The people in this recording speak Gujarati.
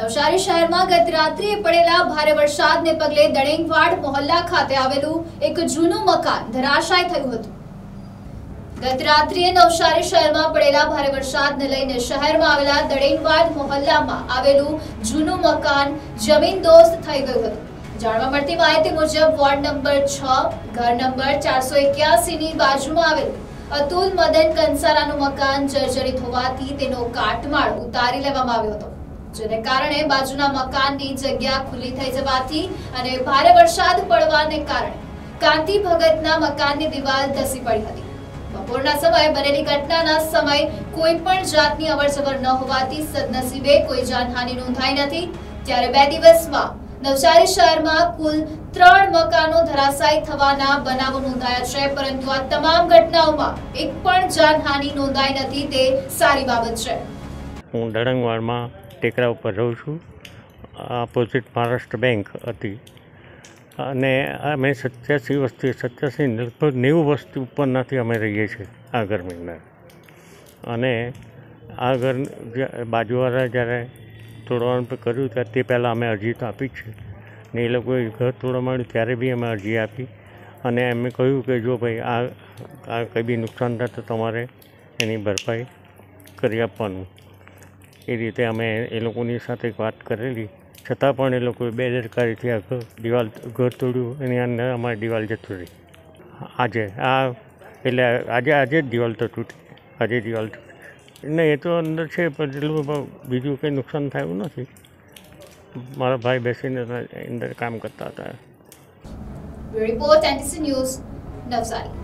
નવસારી શહેરમાં ગત રાત્રિએ પડેલા ભારે વરસાદને પગલે દણેંગવાડ મોહલ્લા ખાતે આવેલું એક જૂનું મકાન ધરાશાય થયું હતું. ગત રાત્રિએ નવસારી શહેરમાં પડેલા ભારે વરસાદને લઈને શહેરમાં આવેલા દણેંગવાડ મોહલ્લામાં આવેલું જૂનું મકાન જમીનદોસ્ત થઈ ગયું હતું. જાણવા મળતી માહિતી મુજબ વોર્ડ નંબર છ, ઘર નંબર ચારસો એક્યાસીની બાજુમાં આવેલું અતુલ મદન કંસારાનું મકાન જર્જરિત હોવાથી તેનો કાટમાળ ઉતારી લેવામાં આવ્યો હતો. જેને કારણે બાજુના મકાનની જગ્યા ખુલ્લી થઈ જવાથી અને ભારે વરસાદ પડવાને કારણે કાંતિ ભગતના મકાનની દિવાલ ધસી પડી હતી. બપોરના સમયે બનેલી ઘટનાના સમય કોઈ પણ જાતની અવરજવર ન હોવાથી સદનસીબે કોઈ જાનહાનિ નોંધાઈ નથી. ત્યારે બે દિવસમાં નવસારી શહેરમાં કુલ ત્રણ મકાનો ધરાશાયી થવાના બનાવો નોંધાયા છે, પરંતુ આ તમામ ઘટનાઓમાં એક પણ જાનહાનિ નોંધાઈ નથી તે સારી બાબત છે. હું દળંગવાડમાં ટેકરા ઉપર રહું છું. ઓપોઝિટ મહારાષ્ટ્ર બેંક હતી. અને અમે સત્યાસી વસ્તી સત્યાસી લગભગ નેવું વસ્તી ઉપરનાથી અમે રહીએ છીએ આ ગરમીના. અને આ ઘર બાજુવાળા જ્યારે તોડવાનું કર્યું ત્યારે તે પહેલાં અમે અરજી તો આપી જ છે. ને એ લોકોએ ઘર તોડવા માંડ્યું ત્યારે બી અમે અરજી આપી. અને એમને કહ્યું કે જો ભાઈ આ આ કંઈ બી નુકસાન થાય તો તમારે એની ભરપાઈ કરી આપવાનું. એ રીતે અમે એ લોકોની સાથે વાત કરેલી. છતાં પણ એ લોકોએ બેદરકારીથી આ ઘર દિવાલ ઘર તોડ્યું. એની અંદર અમારી દિવાલ જતું રહી. આજે, આ, એટલે આજે આજે જ દિવાલ તો તૂટી. આજે દિવાલ તૂટી. નહીં એ તો અંદર છે, પણ એટલું બીજું કંઈ નુકસાન થયું નથી. મારા ભાઈ બેસીને અંદર કામ કરતા હતા. Report NTC news Navsari